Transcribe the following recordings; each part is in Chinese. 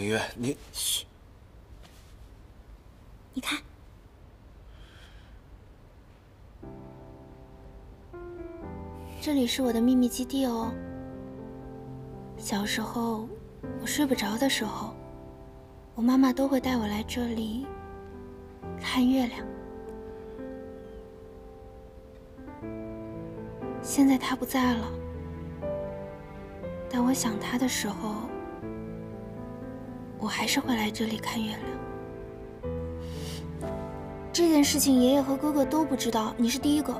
明月，你嘘，你看，这里是我的秘密基地哦。小时候，我睡不着的时候，我妈妈都会带我来这里看月亮。现在她不在了，但我想她的时候，我还是会来这里看月亮。这件事情爷爷和哥哥都不知道，你是第一个。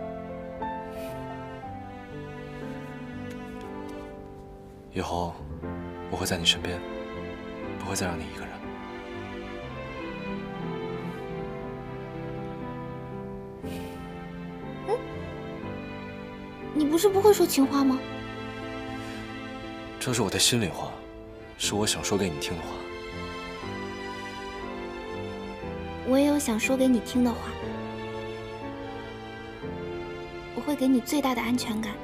以后我会在你身边，不会再让你一个人。嗯你不是不会说情话吗？这是我的心里话，是我想说给你听的话。我也有想说给你听的话。我会给你最大的安全感。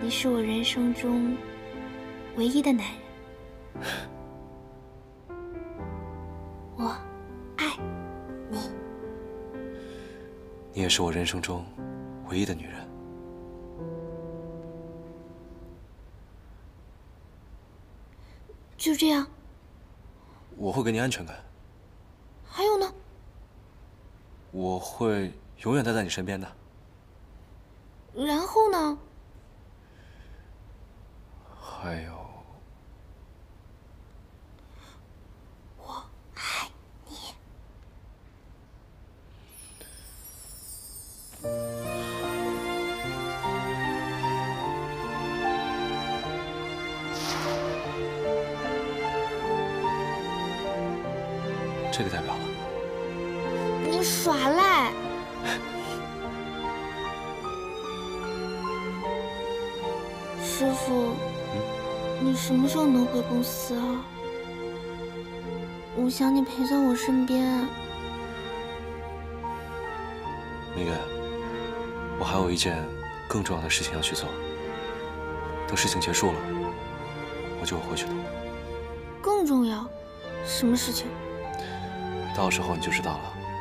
你是我人生中唯一的男人，我爱你。你也是我人生中唯一的女人。就这样。我会给你安全感。还有呢？我会永远待在你身边的。然后呢？还有，我爱你。这个代表了。你耍赖！师傅。你什么时候能回公司啊？我想你陪在我身边。明月，我还有一件更重要的事情要去做。等事情结束了，我就会回去的。更重要？什么事情？到时候你就知道了。